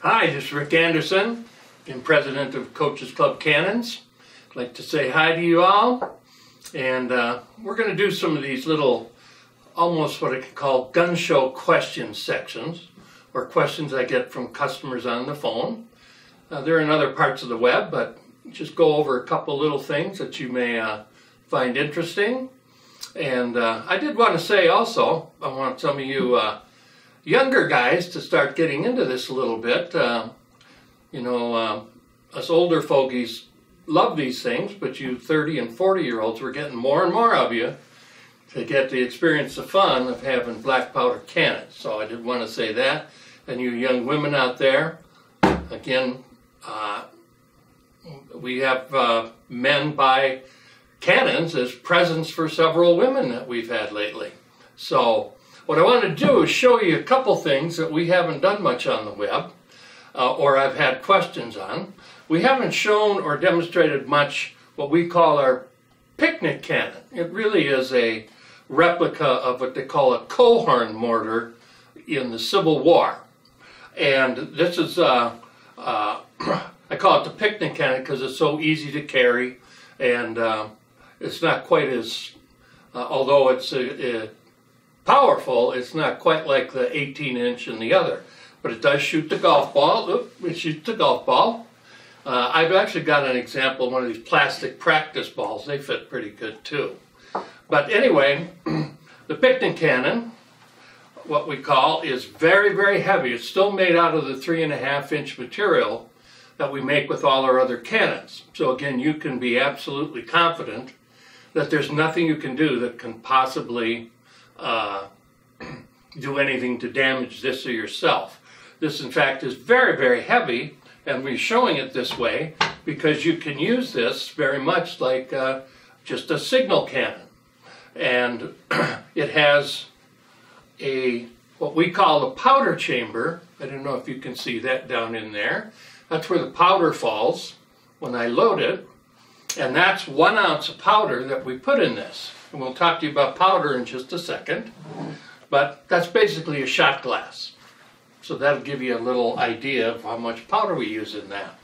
Hi, this is Rick Anderson, and president of Coaches Club Cannons. I'd like to say hi to you all, and uh, we're going to do some of these little, almost what I could call gun show question sections, or questions I get from customers on the phone. Uh, they're in other parts of the web, but just go over a couple little things that you may uh, find interesting. And uh, I did want to say also, I want some of you uh, younger guys to start getting into this a little bit. Uh, you know, uh, us older fogies love these things, but you 30 and 40 year olds, we're getting more and more of you to get the experience the fun of having black powder cannons. So I did want to say that. And you young women out there, again, uh, we have uh, men buy cannons as presents for several women that we've had lately. So what I want to do is show you a couple things that we haven't done much on the web, uh, or I've had questions on. We haven't shown or demonstrated much what we call our picnic cannon. It really is a replica of what they call a Coehorn mortar in the Civil War. And this is, uh, uh, I call it the picnic cannon because it's so easy to carry and uh, it's not quite as, uh, although it's a, a powerful. It's not quite like the 18 inch and the other, but it does shoot the golf ball. Oop, it shoots the golf ball. Uh, I've actually got an example of one of these plastic practice balls. They fit pretty good too. But anyway, the picnic cannon, what we call, is very, very heavy. It's still made out of the three and a half inch material that we make with all our other cannons. So again, you can be absolutely confident that there's nothing you can do that can possibly uh, do anything to damage this or yourself. This, in fact, is very, very heavy, and we're showing it this way because you can use this very much like uh, just a signal cannon. And it has a what we call a powder chamber. I don't know if you can see that down in there. That's where the powder falls when I load it. And that's one ounce of powder that we put in this. And we'll talk to you about powder in just a second. But that's basically a shot glass. So that'll give you a little idea of how much powder we use in that.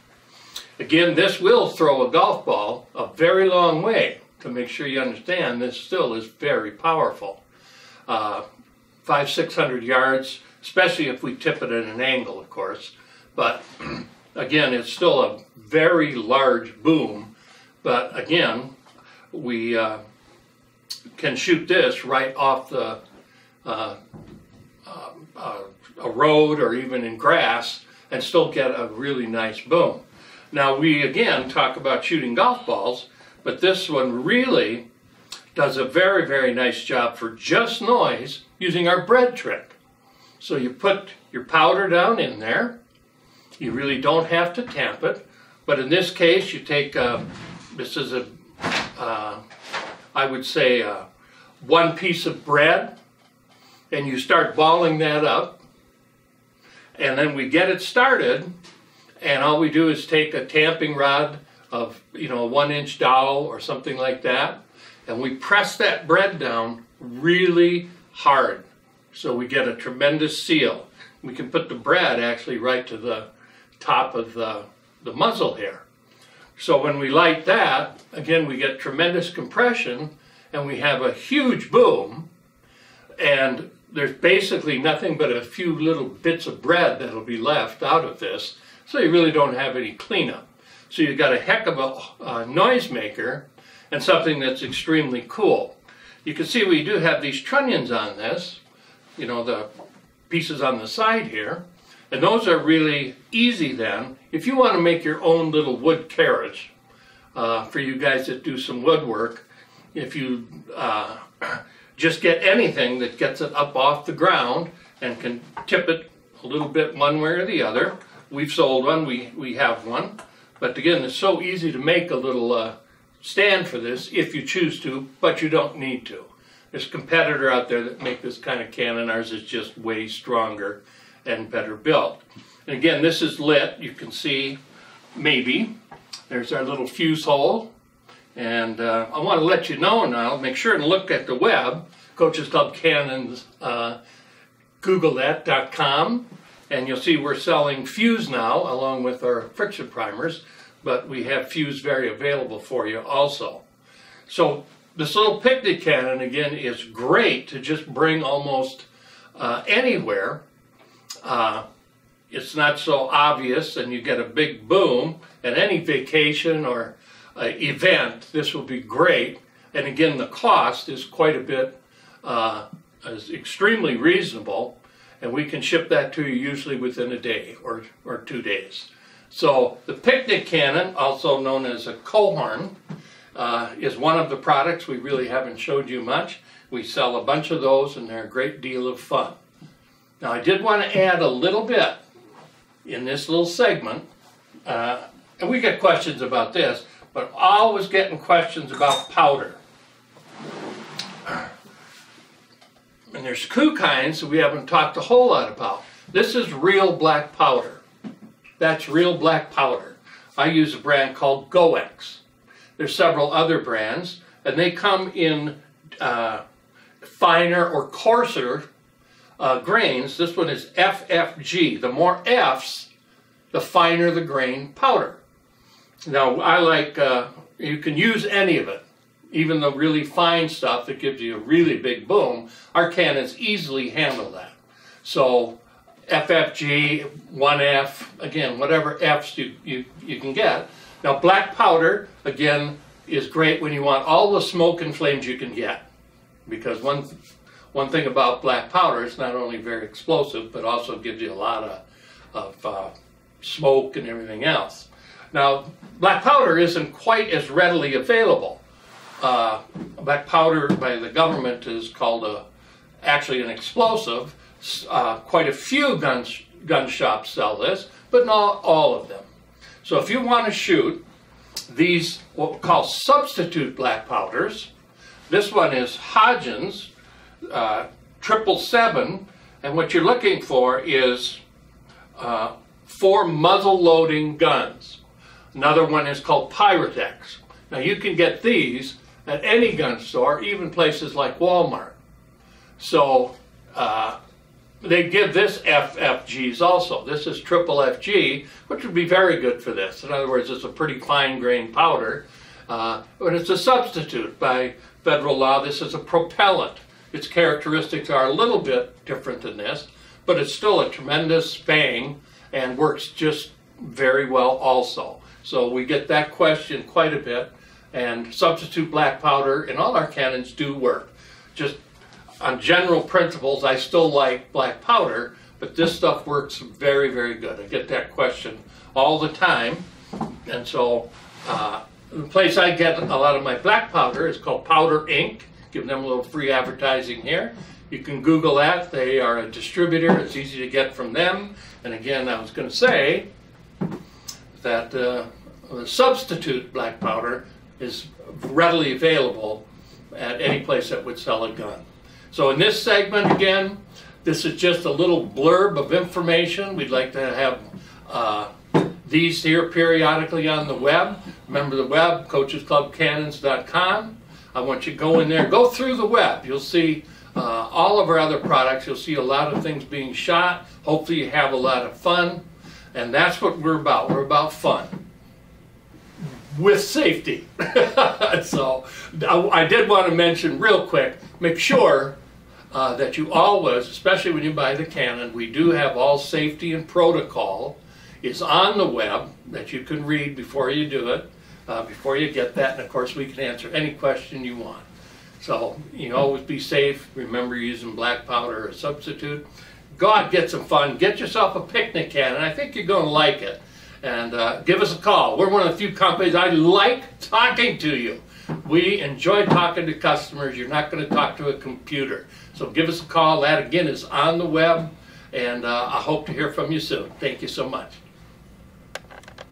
Again, this will throw a golf ball a very long way to make sure you understand this still is very powerful. Uh, five, six hundred yards, especially if we tip it at an angle, of course. But again, it's still a very large boom. But again, we uh, can shoot this right off the uh, uh, uh, a road or even in grass and still get a really nice boom. Now we again talk about shooting golf balls, but this one really does a very, very nice job for just noise using our bread trick. So you put your powder down in there. You really don't have to tamp it, but in this case you take, uh, this is a, uh, I would say uh, one piece of bread and you start balling that up and then we get it started and all we do is take a tamping rod of you know a one inch dowel or something like that and we press that bread down really hard so we get a tremendous seal. We can put the bread actually right to the top of the, the muzzle here so when we light that again we get tremendous compression and we have a huge boom and there's basically nothing but a few little bits of bread that'll be left out of this, so you really don't have any cleanup. So you've got a heck of a uh, noisemaker and something that's extremely cool. You can see we do have these trunnions on this, you know, the pieces on the side here, and those are really easy then. If you want to make your own little wood carriage, uh, for you guys that do some woodwork, if you uh, just get anything that gets it up off the ground and can tip it a little bit one way or the other. We've sold one, we, we have one. But again, it's so easy to make a little uh, stand for this if you choose to, but you don't need to. There's a competitor out there that make this kind of cannon. Ours is just way stronger and better built. And again, this is lit. You can see, maybe. There's our little fuse hole. And uh, I want to let you know now, make sure and look at the web, Coaches Club Cannons, uh, google that.com, And you'll see we're selling fuse now along with our friction primers, but we have fuse very available for you also. So this little picnic cannon again is great to just bring almost uh, anywhere. Uh, it's not so obvious and you get a big boom at any vacation or uh, event. This will be great. And again, the cost is quite a bit, uh, is extremely reasonable. And we can ship that to you usually within a day or, or two days. So the picnic cannon, also known as a Coehorn, uh, is one of the products we really haven't showed you much. We sell a bunch of those and they're a great deal of fun. Now I did want to add a little bit in this little segment, uh, and we get questions about this, but always getting questions about powder. And there's two kinds that we haven't talked a whole lot about. This is real black powder. That's real black powder. I use a brand called Goex. There's several other brands, and they come in uh, finer or coarser uh, grains. This one is FFG. The more Fs, the finer the grain powder. Now, I like, uh, you can use any of it, even the really fine stuff that gives you a really big boom. Our cannons easily handle that. So, FFG, 1F, again, whatever Fs you, you, you can get. Now, black powder, again, is great when you want all the smoke and flames you can get. Because one, one thing about black powder, it's not only very explosive, but also gives you a lot of, of uh, smoke and everything else. Now, black powder isn't quite as readily available. Uh, black powder by the government is called a, actually an explosive. Uh, quite a few gun, gun shops sell this, but not all of them. So if you want to shoot these what we call substitute black powders, this one is Hodgins uh, triple seven, and what you're looking for is uh, for muzzle loading guns. Another one is called Pyrodex. Now you can get these at any gun store, even places like Walmart. So uh, they give this FFGs also. This is triple FG, which would be very good for this. In other words, it's a pretty fine grained powder, uh, but it's a substitute by federal law. This is a propellant. Its characteristics are a little bit different than this, but it's still a tremendous bang and works just very well also. So we get that question quite a bit, and substitute black powder in all our cannons do work. Just on general principles, I still like black powder, but this stuff works very, very good. I get that question all the time, and so uh, the place I get a lot of my black powder is called Powder Inc. Give them a little free advertising here. You can Google that. They are a distributor. It's easy to get from them. And again, I was going to say that uh, the substitute black powder is readily available at any place that would sell a gun. So in this segment, again, this is just a little blurb of information. We'd like to have uh, these here periodically on the web. Remember the web, coachesclubcannons.com. I want you to go in there, go through the web. You'll see uh, all of our other products. You'll see a lot of things being shot. Hopefully you have a lot of fun. And that's what we're about. We're about fun with safety. so I, did want to mention real quick, make sure uh, that you always, especially when you buy the Cannon, we do have all safety and protocol. is on the web that you can read before you do it, uh, before you get that. And of course, we can answer any question you want. So, you know, always be safe. Remember using black powder as a substitute. God, get some fun. Get yourself a picnic can, and I think you're going to like it. And uh, give us a call. We're one of the few companies I like talking to you. We enjoy talking to customers. You're not going to talk to a computer. So give us a call. That again is on the web. And uh, I hope to hear from you soon. Thank you so much.